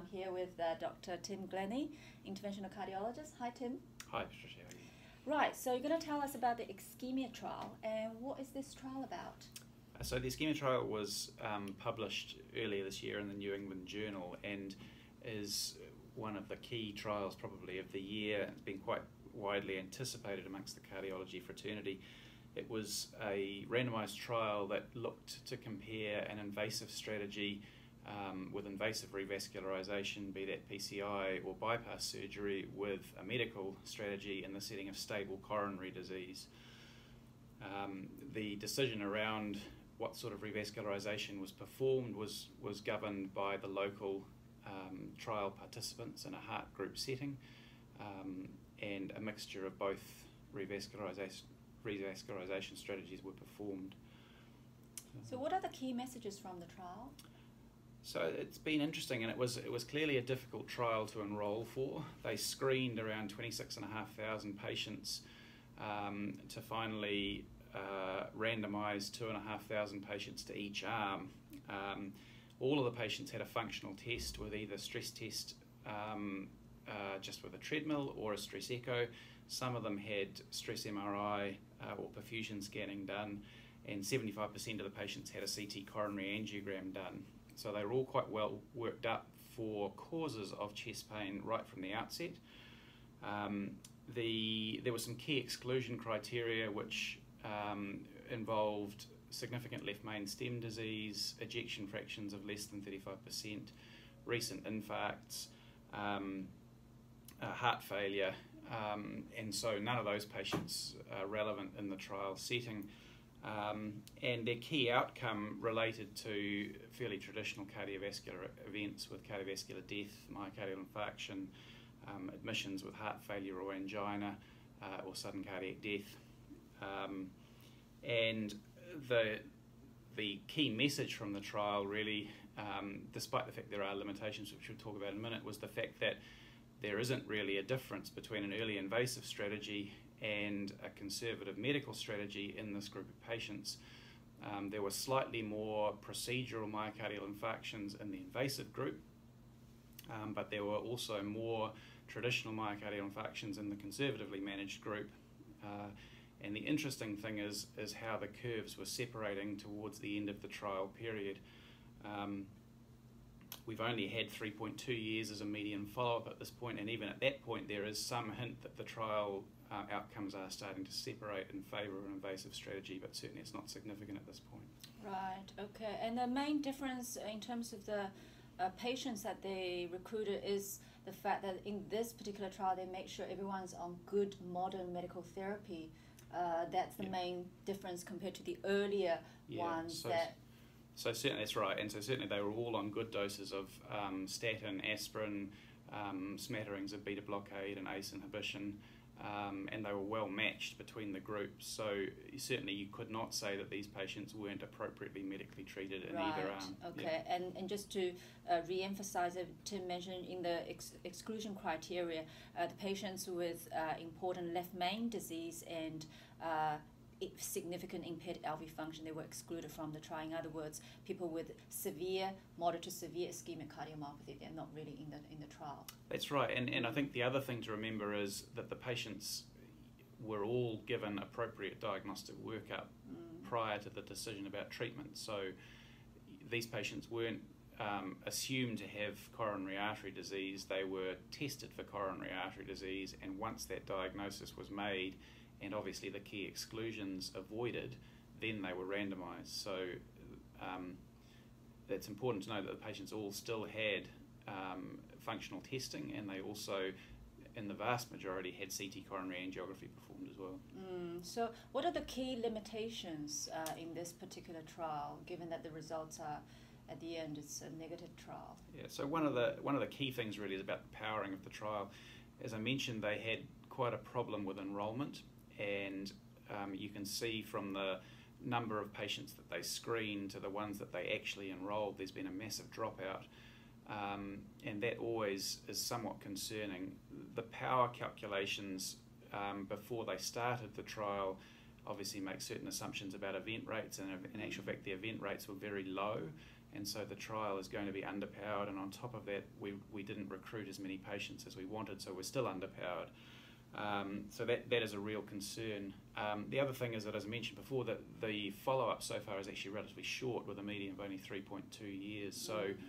I'm here with uh, Dr. Tim Glenie, interventional cardiologist. Hi, Tim. Hi, Patricia. Right, so you're going to tell us about the ischemia trial, and what is this trial about? Uh, so the ischemia trial was um, published earlier this year in the New England Journal and is one of the key trials probably of the year. It's been quite widely anticipated amongst the cardiology fraternity. It was a randomized trial that looked to compare an invasive strategy um, with invasive revascularization, be that PCI or bypass surgery, with a medical strategy in the setting of stable coronary disease. Um, the decision around what sort of revascularization was performed was, was governed by the local um, trial participants in a heart group setting um, and a mixture of both revascularization, revascularization strategies were performed. So, what are the key messages from the trial? So it's been interesting, and it was it was clearly a difficult trial to enrol for. They screened around twenty six and a half thousand patients um, to finally uh, randomise two and a half thousand patients to each arm. Um, all of the patients had a functional test with either stress test um, uh, just with a treadmill or a stress echo. Some of them had stress MRI uh, or perfusion scanning done, and 75% of the patients had a CT coronary angiogram done. So they were all quite well worked up for causes of chest pain right from the outset. Um, the, there were some key exclusion criteria which um, involved significant left main stem disease, ejection fractions of less than 35%, recent infarcts, um, uh, heart failure, um, and so none of those patients are relevant in the trial setting. Um, and their key outcome related to fairly traditional cardiovascular events with cardiovascular death, myocardial infarction, um, admissions with heart failure or angina, uh, or sudden cardiac death. Um, and the, the key message from the trial, really, um, despite the fact there are limitations, which we'll talk about in a minute, was the fact that there isn't really a difference between an early invasive strategy and a conservative medical strategy in this group of patients. Um, there were slightly more procedural myocardial infarctions in the invasive group, um, but there were also more traditional myocardial infarctions in the conservatively managed group. Uh, and the interesting thing is, is how the curves were separating towards the end of the trial period. Um, we've only had 3.2 years as a median follow-up at this point, and even at that point, there is some hint that the trial uh, outcomes are starting to separate in favour of an invasive strategy, but certainly it's not significant at this point. Right, okay. And the main difference in terms of the uh, patients that they recruited is the fact that in this particular trial, they make sure everyone's on good modern medical therapy. Uh, that's the yeah. main difference compared to the earlier yeah, ones so that. So certainly that's right, and so certainly they were all on good doses of um, statin, aspirin, um, smatterings of beta blockade and ACE inhibition um, and they were well matched between the groups. So certainly you could not say that these patients weren't appropriately medically treated in right. either arm. Okay, yeah. and, and just to uh, re-emphasize it, Tim mentioned in the ex exclusion criteria, uh, the patients with uh, important left main disease and uh, significant impaired LV function, they were excluded from the trial. In other words, people with severe, moderate to severe ischemic cardiomyopathy, they're not really in the in the trial. That's right, and and I think the other thing to remember is that the patients were all given appropriate diagnostic workup mm. prior to the decision about treatment. So these patients weren't um, assumed to have coronary artery disease. They were tested for coronary artery disease, and once that diagnosis was made and obviously the key exclusions avoided, then they were randomised. So um, it's important to know that the patients all still had um, functional testing and they also, in the vast majority, had CT coronary angiography performed as well. Mm, so, what are the key limitations uh, in this particular trial, given that the results are? At the end, it's a negative trial. Yeah. So one of the one of the key things really is about the powering of the trial. As I mentioned, they had quite a problem with enrolment and um, you can see from the number of patients that they screened to the ones that they actually enrolled, there's been a massive dropout. Um, and that always is somewhat concerning. The power calculations um, before they started the trial obviously make certain assumptions about event rates, and in actual fact, the event rates were very low. and so the trial is going to be underpowered. And on top of that, we, we didn't recruit as many patients as we wanted, so we're still underpowered. Um, so that, that is a real concern. Um, the other thing is that, as I mentioned before, that the follow-up so far is actually relatively short, with a median of only 3.2 years. So mm-hmm.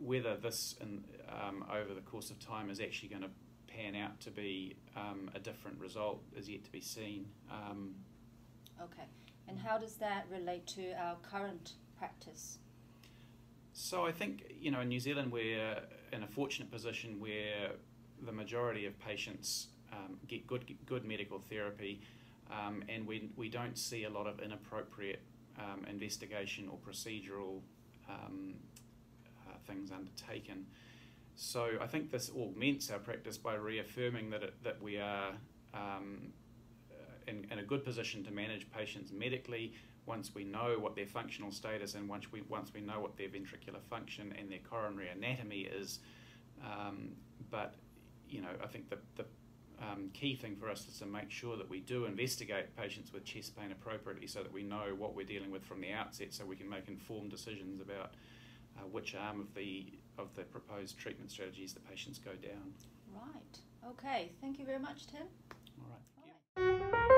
Whether this, in, um, over the course of time, is actually going to pan out to be um, a different result is yet to be seen. Um, okay, and how does that relate to our current practice? So I think you know in New Zealand we're in a fortunate position where the majority of patients um, get good good medical therapy, um, and we we don't see a lot of inappropriate um, investigation or procedural um, uh, things undertaken. So I think this augments our practice by reaffirming that it, that we are um, in, in a good position to manage patients medically once we know what their functional status and once we once we know what their ventricular function and their coronary anatomy is. Um, but you know, I think the the um, key thing for us is to make sure that we do investigate patients with chest pain appropriately, so that we know what we're dealing with from the outset, so we can make informed decisions about uh, which arm of the of the proposed treatment strategies the patients go down. Right. Okay. Thank you very much, Tim. All right. All right.